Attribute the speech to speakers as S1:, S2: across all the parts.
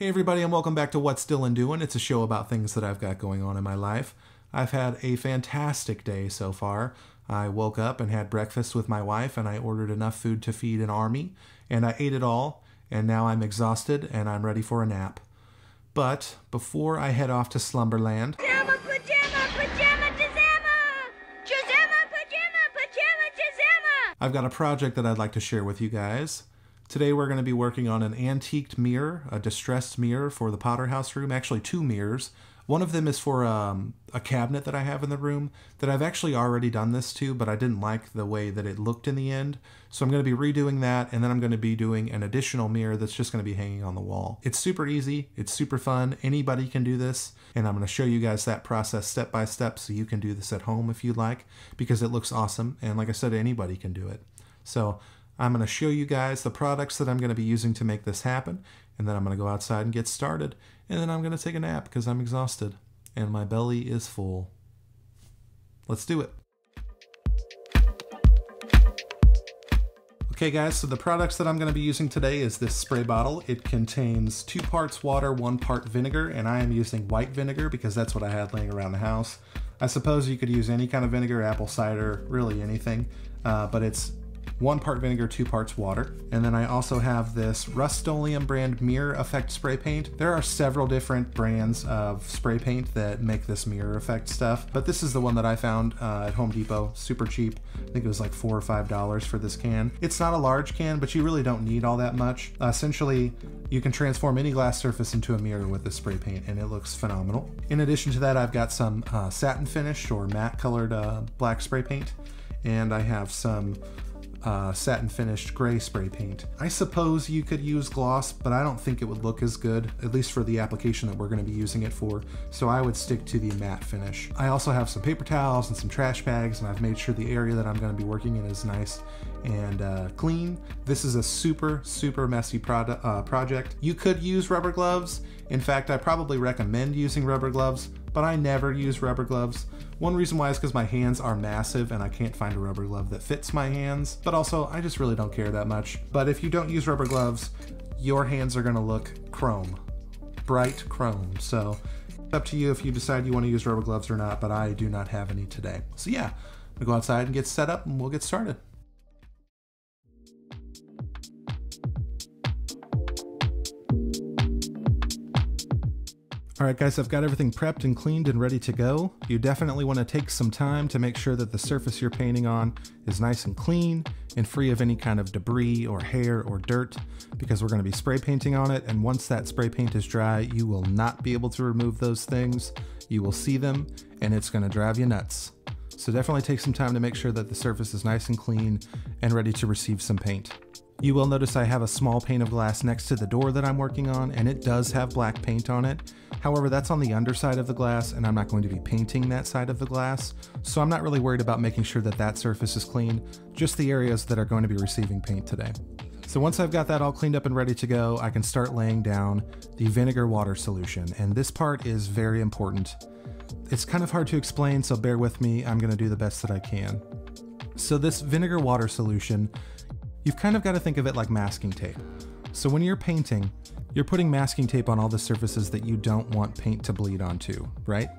S1: Hey everybody and welcome back to What's Dylan Doing. It's a show about things that I've got going on in my life. I've had a fantastic day so far. I woke up and had breakfast with my wife and I ordered enough food to feed an army and I ate it all and now I'm exhausted and I'm ready for a nap. But before I head off to Slumberland,
S2: Pajama, pajama, pajama, jazama! Jazama, pajama, pajama, jazama!
S1: I've got a project that I'd like to share with you guys. Today we're going to be working on an antiqued mirror, a distressed mirror for the Potter House room. Actually, two mirrors. One of them is for um, a cabinet that I have in the room that I've actually already done this to, but I didn't like the way that it looked in the end. So I'm going to be redoing that, and then I'm going to be doing an additional mirror that's just going to be hanging on the wall. It's super easy, it's super fun. Anybody can do this, and I'm going to show you guys that process step by step so you can do this at home if you'd like, because it looks awesome. And like I said, anybody can do it. So I'm going to show you guys the products that I'm going to be using to make this happen, and then I'm going to go outside and get started, and then I'm going to take a nap because I'm exhausted and my belly is full. Let's do it. Okay guys, so the products that I'm going to be using today is this spray bottle. It contains two parts water, one part vinegar, and I am using white vinegar because that's what I had laying around the house. I suppose you could use any kind of vinegar, apple cider, really anything, uh, but it's one part vinegar, two parts water. And then I also have this Rust-Oleum brand mirror effect spray paint. There are several different brands of spray paint that make this mirror effect stuff, but this is the one that I found uh, at Home Depot, super cheap. I think it was like four or five dollars for this can. It's not a large can, but you really don't need all that much. Uh, essentially, you can transform any glass surface into a mirror with this spray paint and it looks phenomenal. In addition to that, I've got some uh, satin finish or matte colored uh, black spray paint and I have some uh, satin finished gray spray paint. I suppose you could use gloss, but I don't think it would look as good, at least for the application that we're going to be using it for, so I would stick to the matte finish. I also have some paper towels and some trash bags, and I've made sure the area that I'm going to be working in is nice and uh, clean. This is a super, super messy uh, project. You could use rubber gloves. In fact, I probably recommend using rubber gloves, but I never use rubber gloves. One reason why is because my hands are massive and I can't find a rubber glove that fits my hands, but also I just really don't care that much. But if you don't use rubber gloves, your hands are gonna look chrome, bright chrome. So it's up to you if you decide you wanna use rubber gloves or not, but I do not have any today. So yeah, I'm gonna go outside and get set up and we'll get started. All right, guys, I've got everything prepped and cleaned and ready to go. You definitely want to take some time to make sure that the surface you're painting on is nice and clean and free of any kind of debris or hair or dirt because we're going to be spray painting on it. And once that spray paint is dry, you will not be able to remove those things. You will see them and it's going to drive you nuts. So definitely take some time to make sure that the surface is nice and clean and ready to receive some paint. You will notice I have a small pane of glass next to the door that I'm working on, and it does have black paint on it. However, that's on the underside of the glass, and I'm not going to be painting that side of the glass, so I'm not really worried about making sure that that surface is clean, just the areas that are going to be receiving paint today. So once I've got that all cleaned up and ready to go, I can start laying down the vinegar water solution, and this part is very important. It's kind of hard to explain, so bear with me, I'm going to do the best that I can. So this vinegar water solution You've kind of got to think of it like masking tape. So when you're painting, you're putting masking tape on all the surfaces that you don't want paint to bleed onto, right?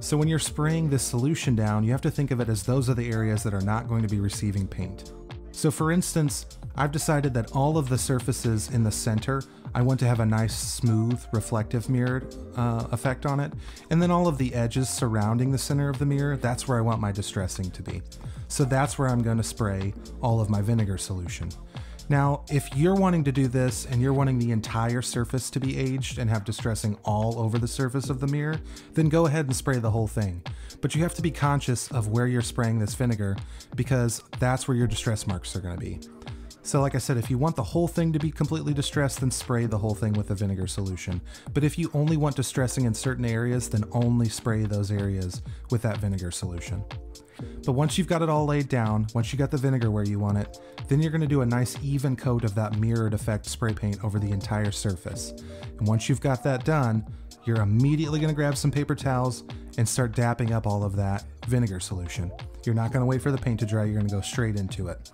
S1: So when you're spraying this solution down, you have to think of it as those are the areas that are not going to be receiving paint. So for instance, I've decided that all of the surfaces in the center, I want to have a nice smooth reflective mirrored uh, effect on it. And then all of the edges surrounding the center of the mirror, that's where I want my distressing to be. So that's where I'm going to spray all of my vinegar solution. Now, if you're wanting to do this and you're wanting the entire surface to be aged and have distressing all over the surface of the mirror, then go ahead and spray the whole thing. But you have to be conscious of where you're spraying this vinegar because that's where your distress marks are going to be. So like I said, if you want the whole thing to be completely distressed, then spray the whole thing with the vinegar solution. But if you only want distressing in certain areas, then only spray those areas with that vinegar solution. But once you've got it all laid down, once you got the vinegar where you want it, then you're gonna do a nice even coat of that mirrored effect spray paint over the entire surface. And once you've got that done, you're immediately gonna grab some paper towels and start dapping up all of that vinegar solution. You're not gonna wait for the paint to dry, you're gonna go straight into it.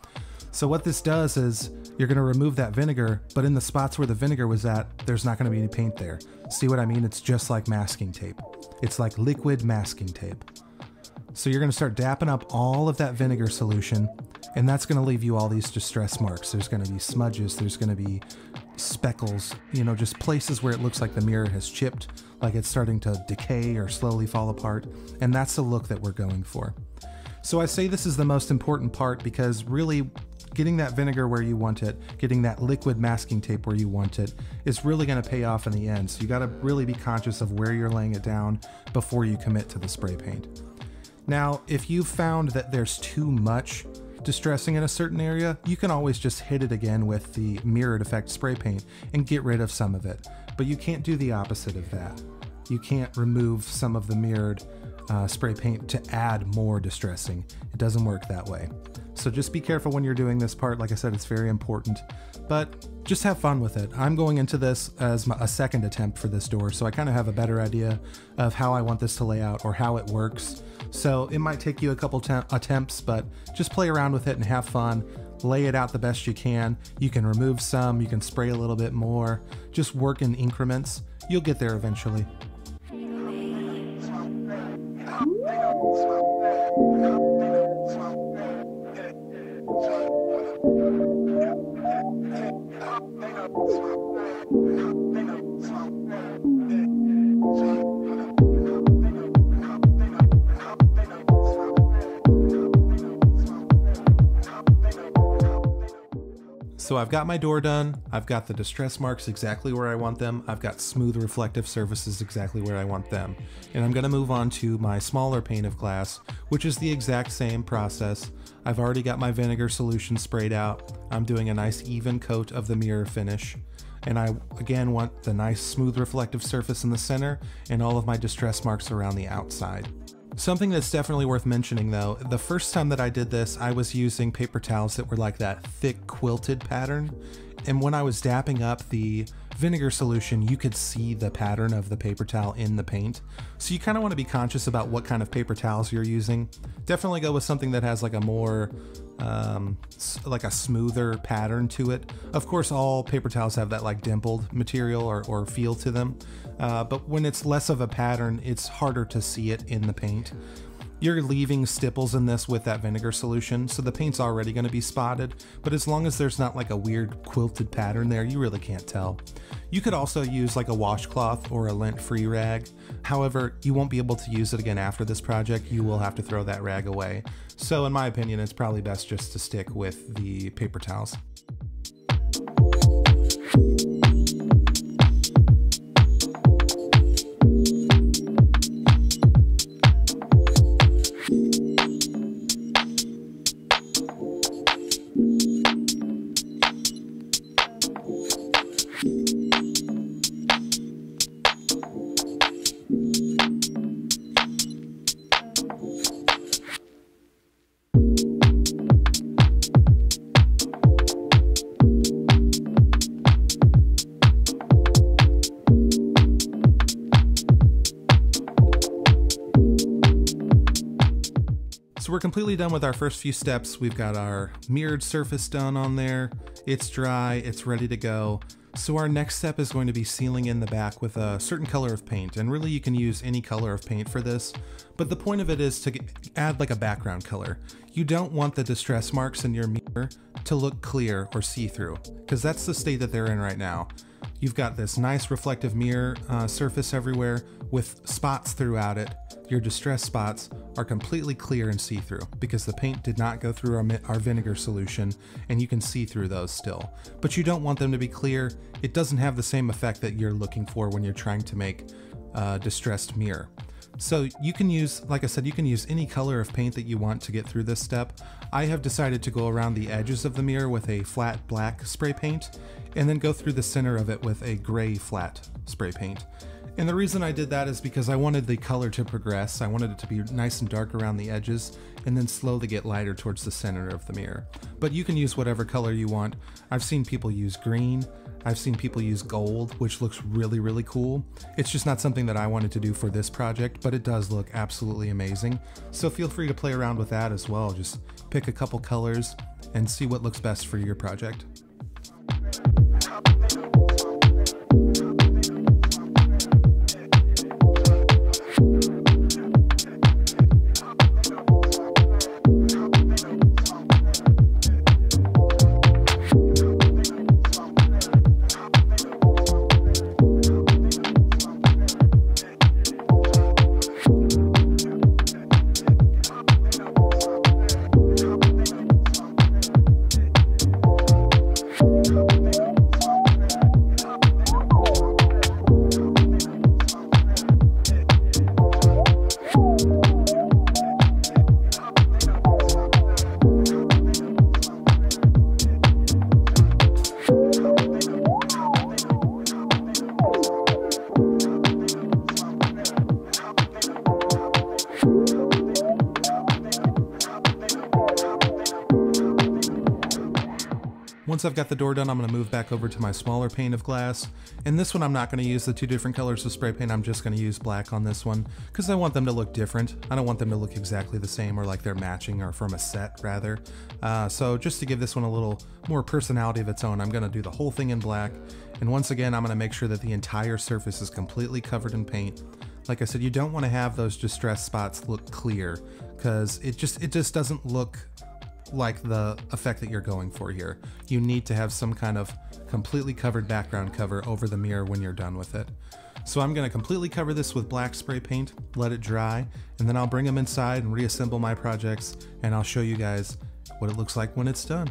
S1: So what this does is You're going to remove that vinegar, but in the spots where the vinegar was at, there's not going to be any paint there. See what I mean? It's just like masking tape. It's like liquid masking tape. So you're going to start dapping up all of that vinegar solution, and that's going to leave you all these distress marks. There's going to be smudges, there's going to be speckles, you know, just places where it looks like the mirror has chipped, like it's starting to decay or slowly fall apart, and that's the look that we're going for. So I say this is the most important part because really getting that vinegar where you want it, getting that liquid masking tape where you want it, is really going to pay off in the end. So you got to really be conscious of where you're laying it down before you commit to the spray paint. Now, if you found that there's too much distressing in a certain area, you can always just hit it again with the mirrored effect spray paint and get rid of some of it. But you can't do the opposite of that. You can't remove some of the mirrored uh, spray paint to add more distressing. It doesn't work that way. So just be careful when you're doing this part. Like I said, it's very important, but just have fun with it. I'm going into this as my, a second attempt for this door, so I kind of have a better idea of how I want this to lay out or how it works. So it might take you a couple attempts, but just play around with it and have fun. Lay it out the best you can. You can remove some, you can spray a little bit more. Just work in increments. You'll get there eventually. So I've got my door done, I've got the distress marks exactly where I want them, I've got smooth reflective surfaces exactly where I want them. And I'm gonna move on to my smaller pane of glass, which is the exact same process. I've already got my vinegar solution sprayed out. I'm doing a nice even coat of the mirror finish. And I again want the nice smooth reflective surface in the center and all of my distress marks around the outside. Something that's definitely worth mentioning though, the first time that I did this, I was using paper towels that were like that thick quilted pattern. And when I was dapping up the vinegar solution, you could see the pattern of the paper towel in the paint. So you kind of want to be conscious about what kind of paper towels you're using. Definitely go with something that has like a more um, like a smoother pattern to it. Of course, all paper towels have that like dimpled material or, or feel to them, uh, but when it's less of a pattern, it's harder to see it in the paint. You're leaving stipples in this with that vinegar solution, so the paint's already going to be spotted, but as long as there's not like a weird quilted pattern there, you really can't tell. You could also use like a washcloth or a lint-free rag. However, you won't be able to use it again after this project, you will have to throw that rag away. So in my opinion, it's probably best just to stick with the paper towels. Done with our first few steps. We've got our mirrored surface done on there. It's dry, it's ready to go. So our next step is going to be sealing in the back with a certain color of paint. And really you can use any color of paint for this, but the point of it is to add like a background color. You don't want the distress marks in your mirror to look clear or see-through, because that's the state that they're in right now. You've got this nice reflective mirror uh, surface everywhere with spots throughout it. Your distress spots are completely clear and see-through because the paint did not go through our, our vinegar solution and you can see through those still. But you don't want them to be clear. It doesn't have the same effect that you're looking for when you're trying to make a distressed mirror. So you can use, like I said, you can use any color of paint that you want to get through this step. I have decided to go around the edges of the mirror with a flat black spray paint and then go through the center of it with a gray flat spray paint. And the reason I did that is because I wanted the color to progress. I wanted it to be nice and dark around the edges and then slowly get lighter towards the center of the mirror. But you can use whatever color you want. I've seen people use green. I've seen people use gold, which looks really, really cool. It's just not something that I wanted to do for this project, but it does look absolutely amazing. So feel free to play around with that as well. Just pick a couple colors and see what looks best for your project. Once I've got the door done, I'm gonna move back over to my smaller pane of glass. And this one, I'm not gonna use the two different colors of spray paint. I'm just gonna use black on this one because I want them to look different. I don't want them to look exactly the same or like they're matching or from a set rather. Uh, so just to give this one a little more personality of its own, I'm gonna do the whole thing in black. And once again, I'm gonna make sure that the entire surface is completely covered in paint. Like I said, you don't want to have those distress spots look clear because it just it just doesn't look like the effect that you're going for here. You need to have some kind of completely covered background cover over the mirror when you're done with it. So I'm going to completely cover this with black spray paint, let it dry, and then I'll bring them inside and reassemble my projects and I'll show you guys what it looks like when it's done.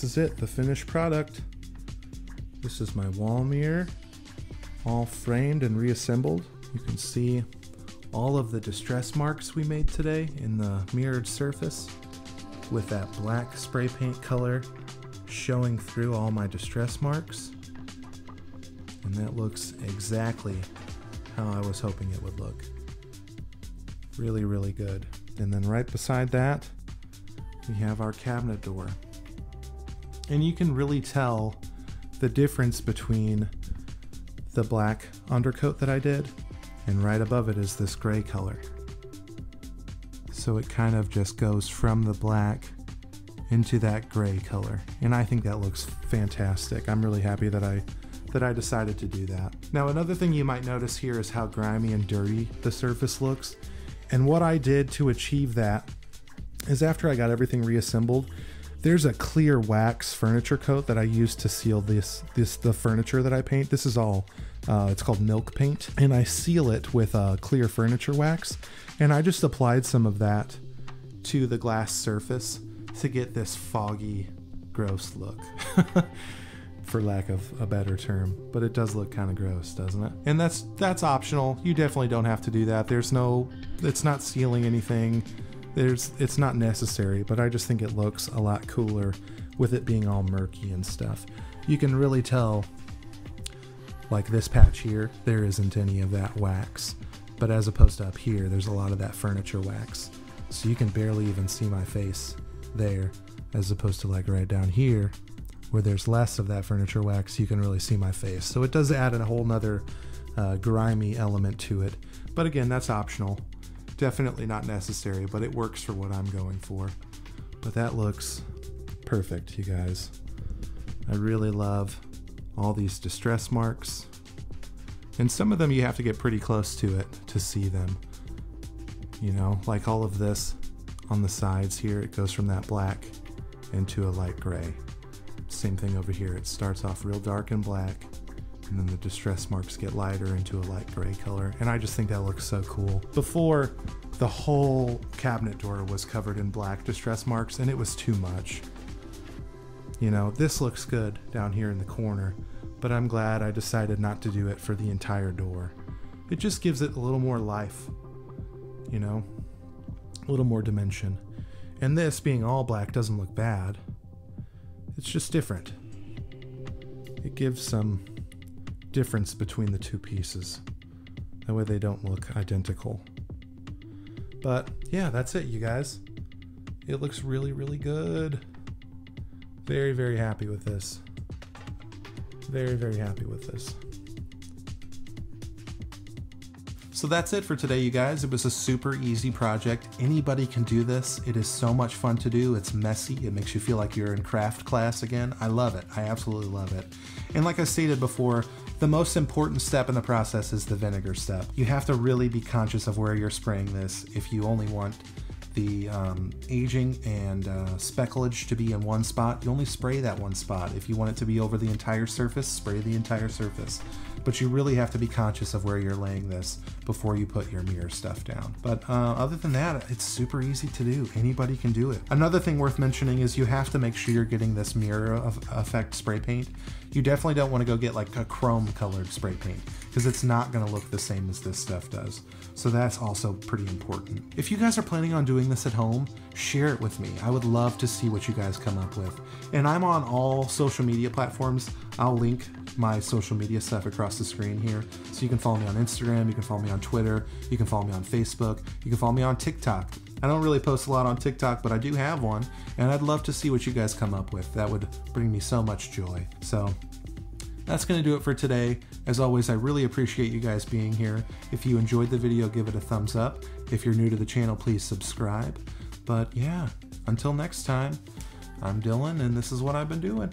S1: This is it, the finished product. This is my wall mirror, all framed and reassembled. You can see all of the distress marks we made today in the mirrored surface with that black spray paint color showing through all my distress marks. And that looks exactly how I was hoping it would look. Really, really good. And then right beside that, we have our cabinet door and you can really tell the difference between the black undercoat that I did and right above it is this gray color. So it kind of just goes from the black into that gray color. And I think that looks fantastic. I'm really happy that I that I decided to do that. Now another thing you might notice here is how grimy and dirty the surface looks. And what I did to achieve that is after I got everything reassembled, there's a clear wax furniture coat that I use to seal this this the furniture that I paint. This is all uh, it's called milk paint, and I seal it with a uh, clear furniture wax. And I just applied some of that to the glass surface to get this foggy, gross look. for lack of a better term, but it does look kind of gross, doesn't it? And that's that's optional. You definitely don't have to do that. There's no it's not sealing anything there's it's not necessary, but I just think it looks a lot cooler with it being all murky and stuff. You can really tell like this patch here, there isn't any of that wax. But as opposed to up here, there's a lot of that furniture wax. So you can barely even see my face there, as opposed to like right down here, where there's less of that furniture wax, you can really see my face. So it does add a whole nother uh, grimy element to it. But again, that's optional. Definitely not necessary, but it works for what I'm going for. But that looks perfect, you guys. I really love all these distress marks. And some of them you have to get pretty close to it to see them. You know, like all of this on the sides here, it goes from that black into a light gray. Same thing over here. It starts off real dark and black and then the distress marks get lighter into a light gray color. And I just think that looks so cool. Before, the whole cabinet door was covered in black distress marks, and it was too much. You know, this looks good down here in the corner, but I'm glad I decided not to do it for the entire door. It just gives it a little more life, you know, a little more dimension. And this being all black doesn't look bad. It's just different. It gives some difference between the two pieces. That way they don't look identical. But yeah, that's it, you guys. It looks really, really good. Very, very happy with this. Very, very happy with this. So that's it for today, you guys. It was a super easy project. Anybody can do this. It is so much fun to do. It's messy. It makes you feel like you're in craft class again. I love it. I absolutely love it. And like I stated before, the most important step in the process is the vinegar step. You have to really be conscious of where you're spraying this if you only want the um, aging and uh, specklage to be in one spot, you only spray that one spot. If you want it to be over the entire surface, spray the entire surface but you really have to be conscious of where you're laying this before you put your mirror stuff down. But uh, other than that, it's super easy to do. Anybody can do it. Another thing worth mentioning is you have to make sure you're getting this mirror effect spray paint. You definitely don't want to go get like a chrome colored spray paint because it's not going to look the same as this stuff does. So that's also pretty important. If you guys are planning on doing this at home, share it with me. I would love to see what you guys come up with. And I'm on all social media platforms. I'll link my social media stuff across the screen here. So you can follow me on Instagram, you can follow me on Twitter, you can follow me on Facebook, you can follow me on TikTok. I don't really post a lot on TikTok, but I do have one, and I'd love to see what you guys come up with. That would bring me so much joy. So that's going to do it for today. As always, I really appreciate you guys being here. If you enjoyed the video, give it a thumbs up. If you're new to the channel, please subscribe. But yeah, until next time, I'm Dylan, and this is what I've been doing.